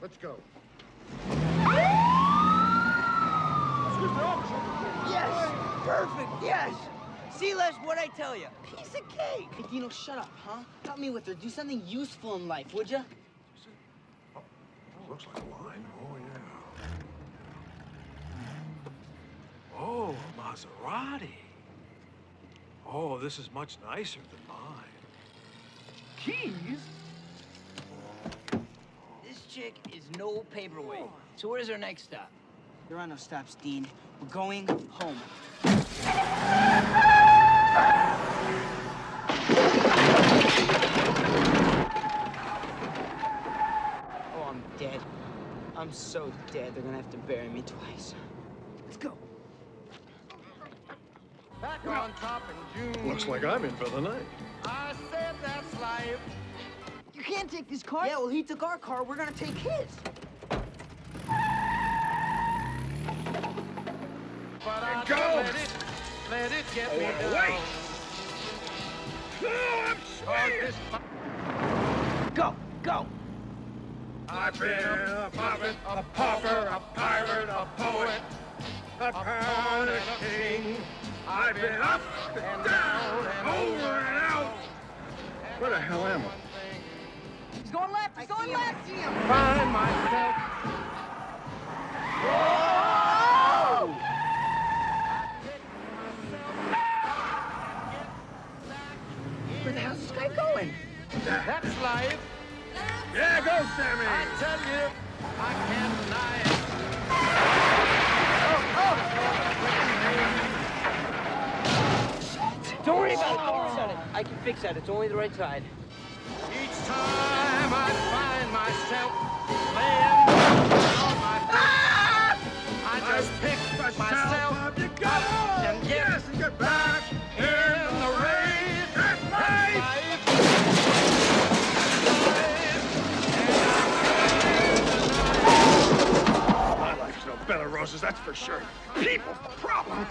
Let's go. Yes! Perfect, yes! See, Les, what'd I tell you? Piece of cake! Hey, Dino, shut up, huh? Help me with her. Do something useful in life, would ya? Oh, looks like a line. Oh, yeah. Oh, Maserati. Oh, this is much nicer than mine. Keys? This chick is no paperweight. So where's our next stop? There are no stops, Dean. We're going home. Oh, I'm dead. I'm so dead, they're gonna have to bury me twice. Let's go. Back on top in June. Looks like I'm in for the night. I said that's life. You can't take this car. Yeah, well, he took our car. We're gonna take his. But I Go. let it, let it get me Oh, down. wait. Oh, I'm Cause swinging. this Go, go. I've been a puppet, a pauper, a pirate, a poet, a pound, a king. I've been up and down and over and out. Where the hell am I? He's going left. He's going left. See him. find myself. Where the hell's this guy going? That's life. Yeah, go, Sammy. I tell you, I can't deny it. Don't worry about it. Don't worry about it. I can fix that. It's only the right side. Each time I might find myself laying of roses, that's for sure. People, problem.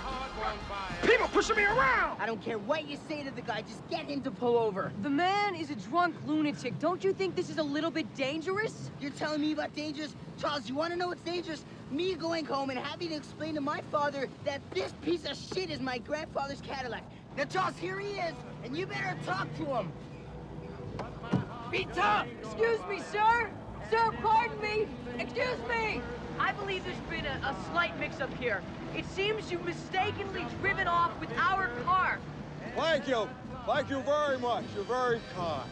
People pushing me around. I don't care what you say to the guy. Just get him to pull over. The man is a drunk lunatic. Don't you think this is a little bit dangerous? You're telling me about dangerous? Charles, you want to know what's dangerous? Me going home and having to explain to my father that this piece of shit is my grandfather's Cadillac. Now, Charles, here he is, and you better talk to him. Be tough! Excuse me, sir. Sir, pardon me. Excuse a slight mix-up here. It seems you've mistakenly driven off with our car. Thank you. Thank you very much. You're very kind.